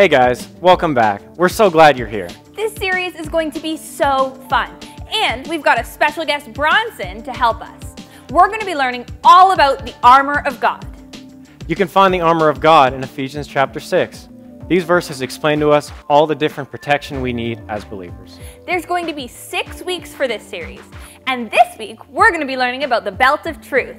Hey guys, welcome back. We're so glad you're here. This series is going to be so fun. And we've got a special guest, Bronson, to help us. We're going to be learning all about the armor of God. You can find the armor of God in Ephesians chapter 6. These verses explain to us all the different protection we need as believers. There's going to be six weeks for this series. And this week, we're going to be learning about the belt of truth.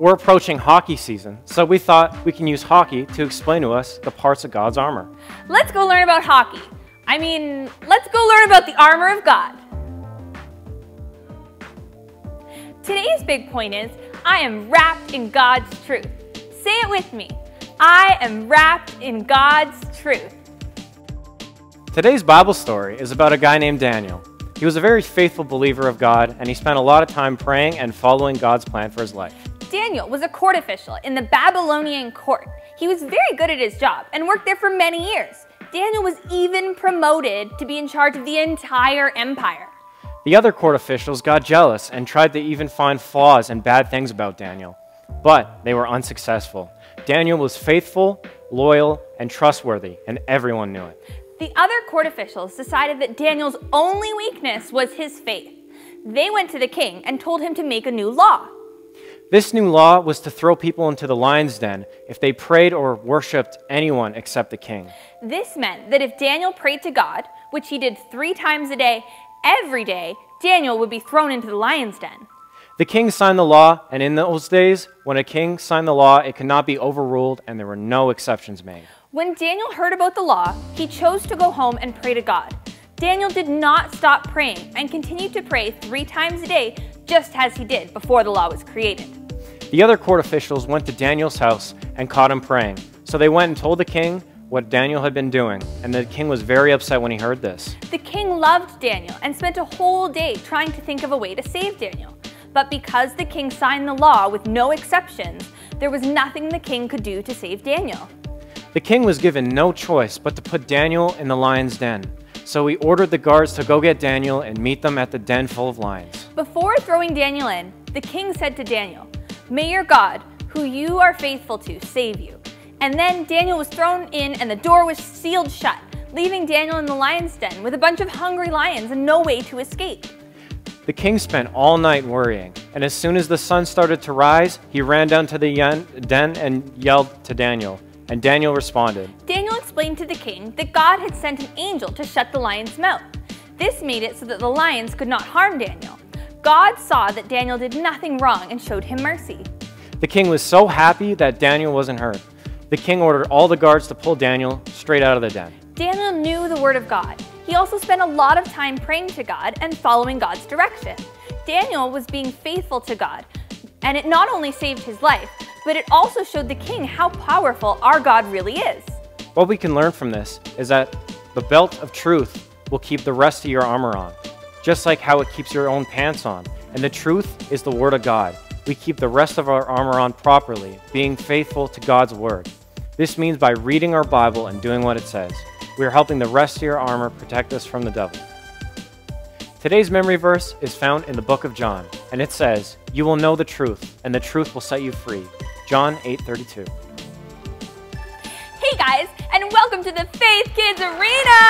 We're approaching hockey season, so we thought we can use hockey to explain to us the parts of God's armor. Let's go learn about hockey. I mean, let's go learn about the armor of God. Today's big point is I am wrapped in God's truth. Say it with me. I am wrapped in God's truth. Today's Bible story is about a guy named Daniel. He was a very faithful believer of God, and he spent a lot of time praying and following God's plan for his life. Daniel was a court official in the Babylonian court. He was very good at his job and worked there for many years. Daniel was even promoted to be in charge of the entire empire. The other court officials got jealous and tried to even find flaws and bad things about Daniel, but they were unsuccessful. Daniel was faithful, loyal, and trustworthy, and everyone knew it. The other court officials decided that Daniel's only weakness was his faith. They went to the king and told him to make a new law. This new law was to throw people into the lion's den if they prayed or worshiped anyone except the king. This meant that if Daniel prayed to God, which he did three times a day, every day, Daniel would be thrown into the lion's den. The king signed the law, and in those days, when a king signed the law, it could not be overruled and there were no exceptions made. When Daniel heard about the law, he chose to go home and pray to God. Daniel did not stop praying and continued to pray three times a day, just as he did before the law was created. The other court officials went to Daniel's house and caught him praying. So they went and told the king what Daniel had been doing, and the king was very upset when he heard this. The king loved Daniel and spent a whole day trying to think of a way to save Daniel. But because the king signed the law with no exceptions, there was nothing the king could do to save Daniel. The king was given no choice but to put Daniel in the lion's den. So he ordered the guards to go get Daniel and meet them at the den full of lions. Before throwing Daniel in, the king said to Daniel, May your God, who you are faithful to, save you. And then Daniel was thrown in and the door was sealed shut, leaving Daniel in the lion's den with a bunch of hungry lions and no way to escape. The king spent all night worrying, and as soon as the sun started to rise, he ran down to the den and yelled to Daniel. And Daniel responded. Daniel explained to the king that God had sent an angel to shut the lion's mouth. This made it so that the lions could not harm Daniel. God saw that Daniel did nothing wrong and showed him mercy. The king was so happy that Daniel wasn't hurt. The king ordered all the guards to pull Daniel straight out of the den. Daniel knew the word of God. He also spent a lot of time praying to God and following God's direction. Daniel was being faithful to God, and it not only saved his life, but it also showed the king how powerful our God really is. What we can learn from this is that the belt of truth will keep the rest of your armor on, just like how it keeps your own pants on. And the truth is the Word of God. We keep the rest of our armor on properly, being faithful to God's Word. This means by reading our Bible and doing what it says. We are helping the rest of your armor protect us from the devil. Today's memory verse is found in the book of John, and it says, You will know the truth, and the truth will set you free. John 8:32. Hey guys, and welcome to the Faith Kids Arena!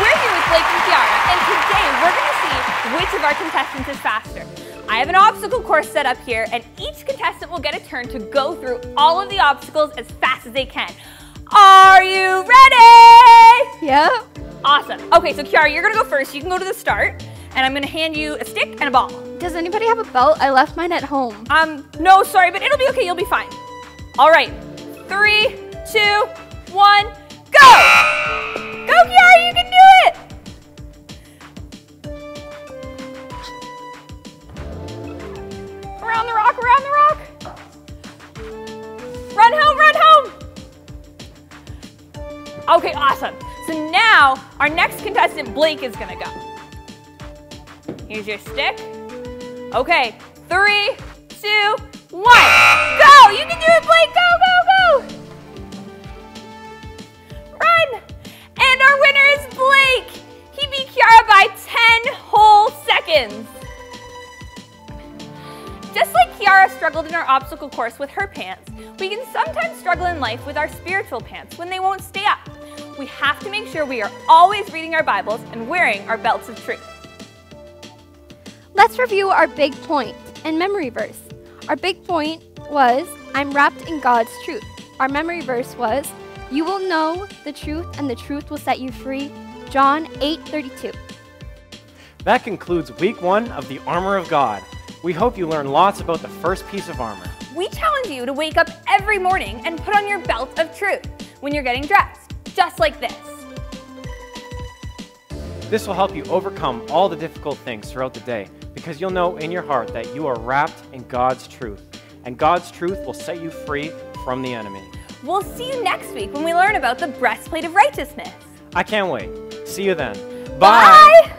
We're here with Blake and Kiara, and today we're going to see which of our contestants is faster. I have an obstacle course set up here, and each contestant will get a turn to go through all of the obstacles as fast as they can. Are you ready? Yep. Awesome. Okay, so Kiara, you're gonna go first. You can go to the start, and I'm gonna hand you a stick and a ball. Does anybody have a belt? I left mine at home. Um, no, sorry, but it'll be okay. You'll be fine. All right, three, two, one, go! Go, Kiara, you can do it! Around the rock, around the rock. Run home, run home. Okay, awesome. So now our next contestant, Blake, is gonna go. Here's your stick. Okay, three, two, one. Go! You can do it, Blake! Go, go, go! Obstacle course with her pants, we can sometimes struggle in life with our spiritual pants when they won't stay up. We have to make sure we are always reading our Bibles and wearing our belts of truth. Let's review our big point and memory verse. Our big point was, I'm wrapped in God's truth. Our memory verse was, You will know the truth, and the truth will set you free. John 8:32. That concludes week one of the Armor of God. We hope you learn lots about the first piece of armor. We challenge you to wake up every morning and put on your belt of truth when you're getting dressed, just like this. This will help you overcome all the difficult things throughout the day because you'll know in your heart that you are wrapped in God's truth, and God's truth will set you free from the enemy. We'll see you next week when we learn about the breastplate of righteousness. I can't wait. See you then. Bye.